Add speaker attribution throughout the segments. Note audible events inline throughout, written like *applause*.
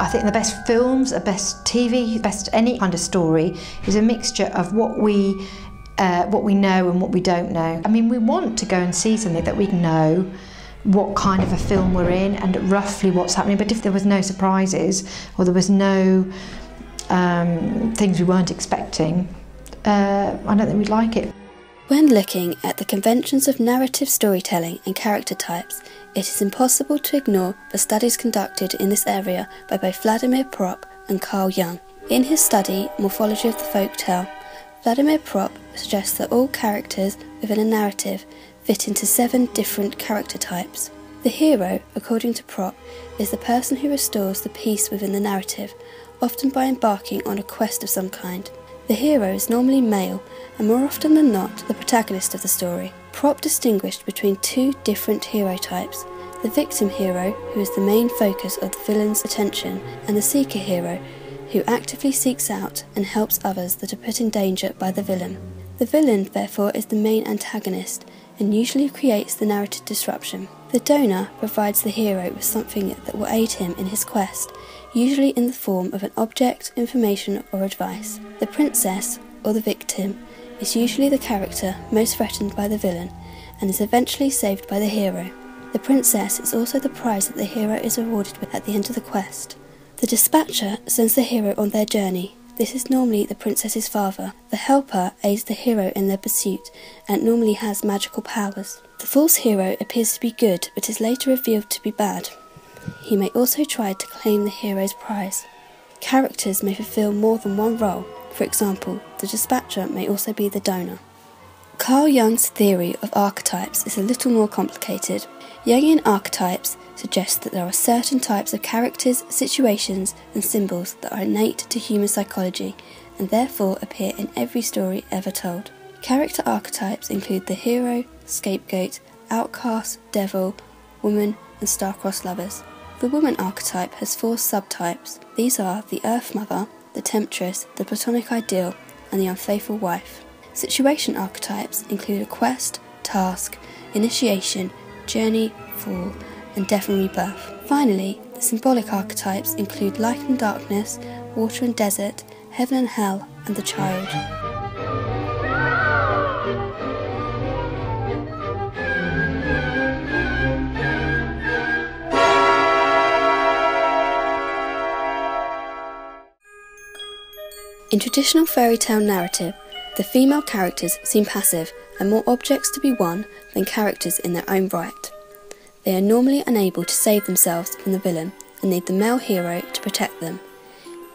Speaker 1: I think the best films, the best TV, best any kind of story is a mixture of what we uh, what we know and what we don't know. I mean, we want to go and see something that we know what kind of a film we're in and roughly what's happening. But if there was no surprises or there was no um, things we weren't expecting, uh, I don't think we'd like it.
Speaker 2: When looking at the conventions of narrative storytelling and character types, it is impossible to ignore the studies conducted in this area by both Vladimir Propp and Carl Jung. In his study, Morphology of the Folk Tale, Vladimir Propp suggests that all characters within a narrative fit into seven different character types. The hero, according to Propp, is the person who restores the peace within the narrative, often by embarking on a quest of some kind. The hero is normally male, and more often than not, the protagonist of the story. Propp distinguished between two different hero types the victim hero, who is the main focus of the villain's attention, and the seeker hero, who actively seeks out and helps others that are put in danger by the villain. The villain, therefore, is the main antagonist and usually creates the narrative disruption. The donor provides the hero with something that will aid him in his quest, usually in the form of an object, information, or advice. The princess, or the victim, is usually the character most threatened by the villain and is eventually saved by the hero. The princess is also the prize that the hero is rewarded with at the end of the quest. The dispatcher sends the hero on their journey, this is normally the princess's father. The helper aids the hero in their pursuit and normally has magical powers. The false hero appears to be good but is later revealed to be bad. He may also try to claim the hero's prize. Characters may fulfill more than one role. For example, the dispatcher may also be the donor. Carl Jung's theory of archetypes is a little more complicated. Jungian archetypes suggest that there are certain types of characters, situations, and symbols that are innate to human psychology and therefore appear in every story ever told. Character archetypes include the hero, scapegoat, outcast, devil, woman, and star-crossed lovers. The woman archetype has four subtypes. These are the Earth Mother, the Temptress, the Platonic Ideal, and the Unfaithful Wife. Situation archetypes include a quest, task, initiation, journey, fall, and death and rebirth. Finally, the symbolic archetypes include light and darkness, water and desert, heaven and hell, and the child. In traditional fairy tale narrative, the female characters seem passive and more objects to be won than characters in their own right. They are normally unable to save themselves from the villain and need the male hero to protect them.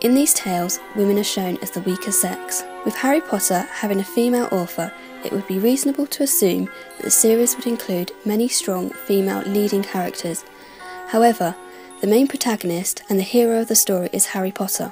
Speaker 2: In these tales, women are shown as the weaker sex. With Harry Potter having a female author, it would be reasonable to assume that the series would include many strong female leading characters. However, the main protagonist and the hero of the story is Harry Potter.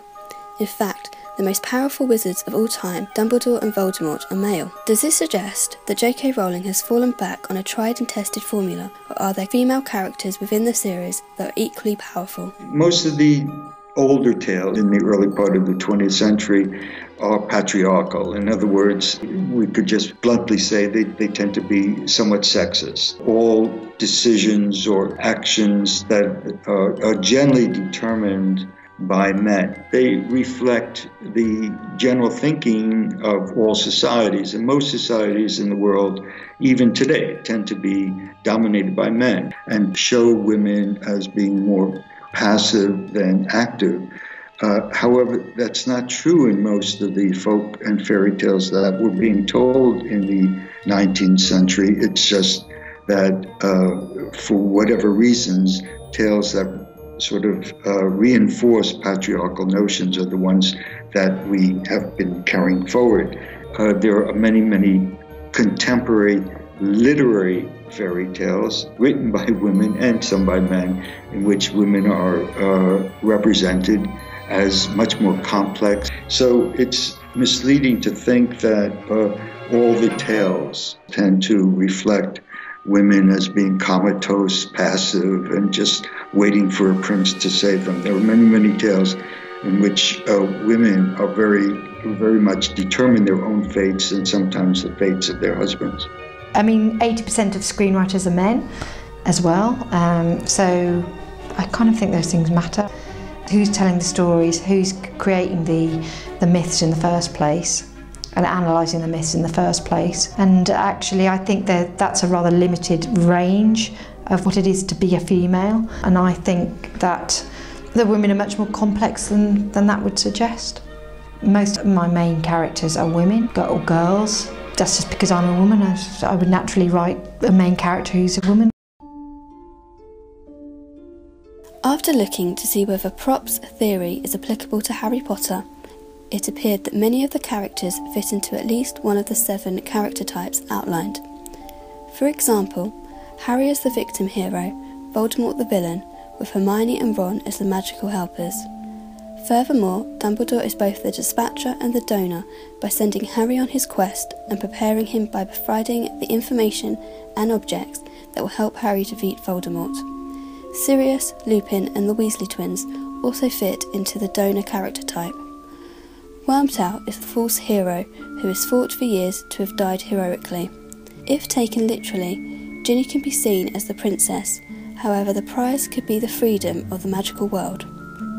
Speaker 2: In fact, the most powerful wizards of all time, Dumbledore and Voldemort, are male. Does this suggest that J.K. Rowling has fallen back on a tried and tested formula, or are there female characters within the series that are equally powerful?
Speaker 3: Most of the older tales in the early part of the 20th century are patriarchal. In other words, we could just bluntly say they, they tend to be somewhat sexist. All decisions or actions that are, are generally determined by men. They reflect the general thinking of all societies, and most societies in the world, even today, tend to be dominated by men and show women as being more passive than active. Uh, however, that's not true in most of the folk and fairy tales that were being told in the 19th century. It's just that, uh, for whatever reasons, tales that sort of uh, reinforce patriarchal notions are the ones that we have been carrying forward. Uh, there are many, many contemporary literary fairy tales written by *laughs* women and some by men, in which women are uh, represented as much more complex. So it's misleading to think that uh, all the tales tend to reflect women as being comatose, passive, and just waiting for a prince to save them. There are many, many tales in which uh, women are very, very much determine their own fates and sometimes the fates of their husbands.
Speaker 1: I mean, 80% of screenwriters are men as well, um, so I kind of think those things matter. who's telling the stories, who's creating the, the myths in the first place and analysing the myths in the first place. And actually, I think that that's a rather limited range of what it is to be a female. And I think that the women are much more complex than, than that would suggest. Most of my main characters are women or girls. That's just because I'm a woman. I would naturally write a main character who's a woman.
Speaker 2: After looking to see whether Propp's theory is applicable to Harry Potter, it appeared that many of the characters fit into at least one of the seven character types outlined. For example, Harry is the victim hero, Voldemort the villain, with Hermione and Ron as the magical helpers. Furthermore, Dumbledore is both the dispatcher and the donor by sending Harry on his quest and preparing him by providing the information and objects that will help Harry defeat Voldemort. Sirius, Lupin, and the Weasley twins also fit into the donor character type. Wormtail is the false hero who is thought for years to have died heroically. If taken literally, Ginny can be seen as the princess, however, the prize could be the freedom of the magical world.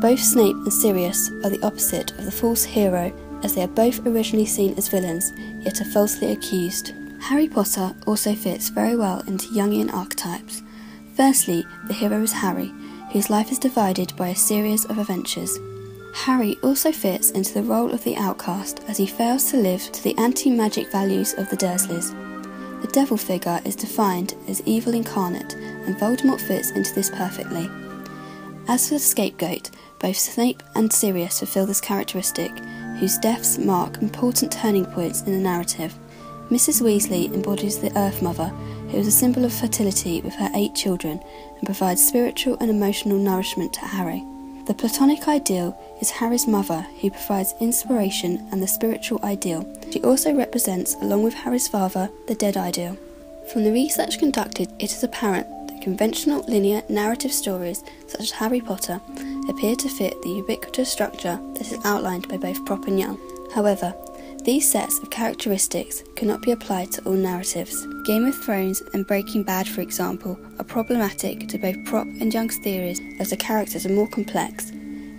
Speaker 2: Both Snape and Sirius are the opposite of the false hero, as they are both originally seen as villains, yet are falsely accused. Harry Potter also fits very well into Jungian archetypes. Firstly, the hero is Harry, whose life is divided by a series of adventures. Harry also fits into the role of the outcast as he fails to live to the anti magic values of the Dursleys. The devil figure is defined as evil incarnate, and Voldemort fits into this perfectly. As for the scapegoat, both Snape and Sirius fulfill this characteristic, whose deaths mark important turning points in the narrative. Mrs. Weasley embodies the Earth Mother, who is a symbol of fertility with her eight children and provides spiritual and emotional nourishment to Harry. The Platonic ideal is Harry's mother, who provides inspiration and the spiritual ideal. She also represents, along with Harry's father, the dead ideal. From the research conducted, it is apparent that conventional linear narrative stories, such as Harry Potter, appear to fit the ubiquitous structure that is outlined by both Propp and Jung. However, these sets of characteristics cannot be applied to all narratives. Game of Thrones and Breaking Bad, for example, are problematic to both Propp and Jung's theories as the characters are more complex,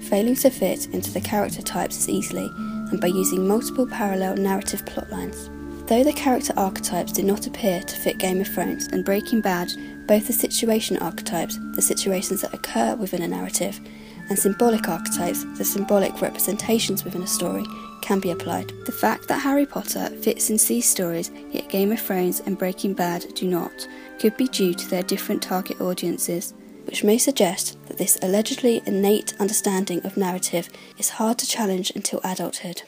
Speaker 2: failing to fit into the character types as easily and by using multiple parallel narrative plotlines. Though the character archetypes did not appear to fit Game of Thrones and Breaking Bad, both the situation archetypes, the situations that occur within a narrative, and symbolic archetypes, the symbolic representations within a story, can be applied. The fact that Harry Potter fits in these stories, yet Game of Thrones and Breaking Bad do not, could be due to their different target audiences, which may suggest that this allegedly innate understanding of narrative is hard to challenge until adulthood.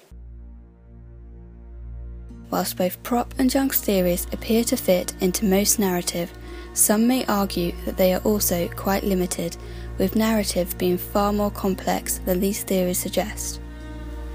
Speaker 2: Whilst both Propp and Jung's theories appear to fit into most narrative, some may argue that they are also quite limited, with narrative being far more complex than these theories suggest.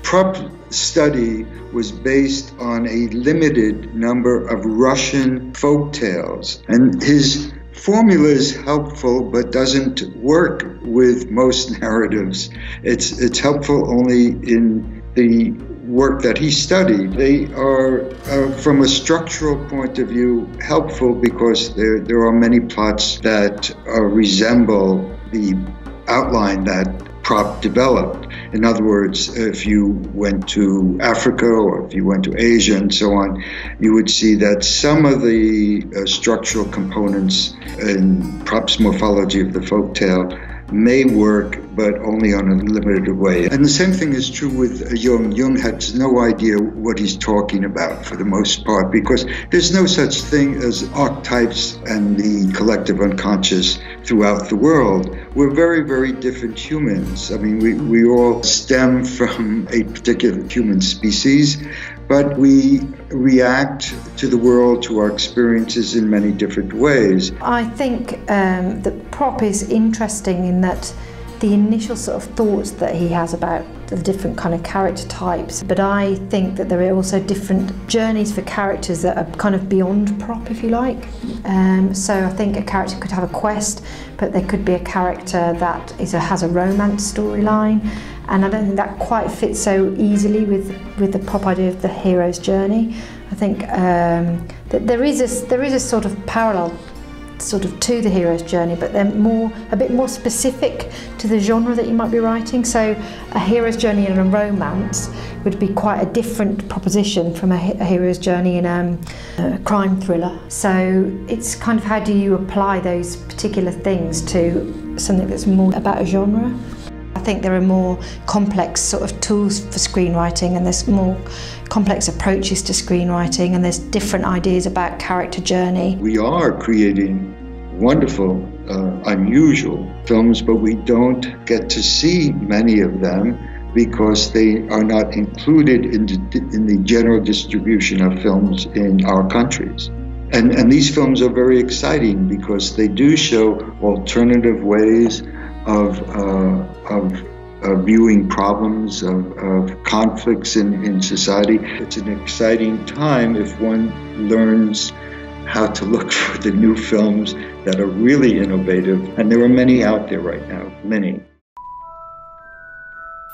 Speaker 3: Propp's study was based on a limited number of Russian folk tales, and his formula is helpful but doesn't work with most *laughs* narratives. It's, it's helpful only in the work that he studied. They are, uh, from a structural point of view, helpful because there, there are many plots that uh, resemble the outline that Propp developed. In other words, if you went to Africa or if you went to Asia and so on, you would see that some of the uh, structural components in Propp's morphology of the folk tale may work, but only on a limited way. And the same thing is true with Jung. Jung has no idea what he's talking about for the most part, because there's no such thing as archetypes and the collective unconscious throughout the world. We're very, very different humans. I mean, we, we all stem *laughs* from a particular human species, but we react to the world, to our experiences in many different ways.
Speaker 1: I think um, that Propp is interesting in that the initial sort of thoughts that he has about the different kind of character types but I think that there are also different journeys for characters that are kind of beyond Propp, if you like. Um, so I think a character could have a quest but there could be a character that is a, has a romance storyline and I don't think that quite fits so easily with with the Propp idea of the hero's journey. I think um, that there is a there is a sort of parallel sort of to the hero's journey, but they're more a bit more specific to the genre that you might be writing. So a hero's journey in a romance would be quite a different proposition from a, a hero's journey in um, a crime thriller. So it's kind of how do you apply those particular things to something that's more about a genre. I think there are more complex sort of tools for screenwriting and there's more complex approaches to screenwriting and there's different ideas about character journey.
Speaker 3: We are creating wonderful, uh, unusual films, but we don't get to see many of them because they are not included in the, in the general distribution of films in our countries. And, and these films are very exciting because they do show alternative ways of, uh, of uh, viewing problems, of, of conflicts in, in society. It's an exciting time if one learns how to look for the new films that are really innovative. And there are many out there right now, many.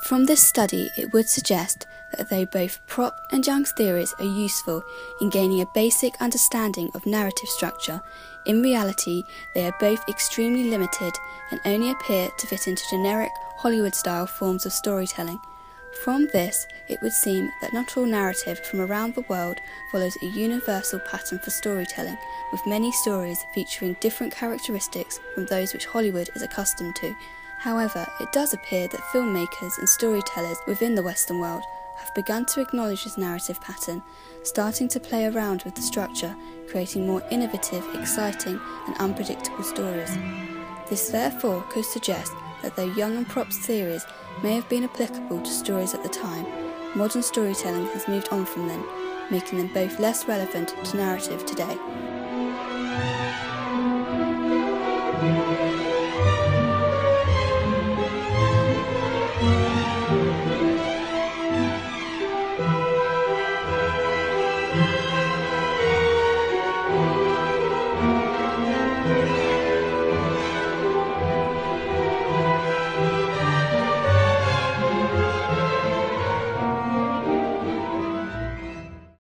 Speaker 2: From this study, it would suggest that though both Propp and Jung's theories are useful in gaining a basic understanding of narrative structure, in reality they are both extremely limited and only appear to fit into generic Hollywood style forms of storytelling. From this, it would seem that not all narrative from around the world follows a universal pattern for storytelling, with many stories featuring different characteristics from those which Hollywood is accustomed to. However, it does appear that filmmakers and storytellers within the Western world have begun to acknowledge this narrative pattern, starting to play around with the structure, creating more innovative, exciting, and unpredictable stories. This therefore could suggest that though Jung and Propp's theories may have been applicable to stories at the time, modern storytelling has moved on from them, making them both less relevant to narrative today.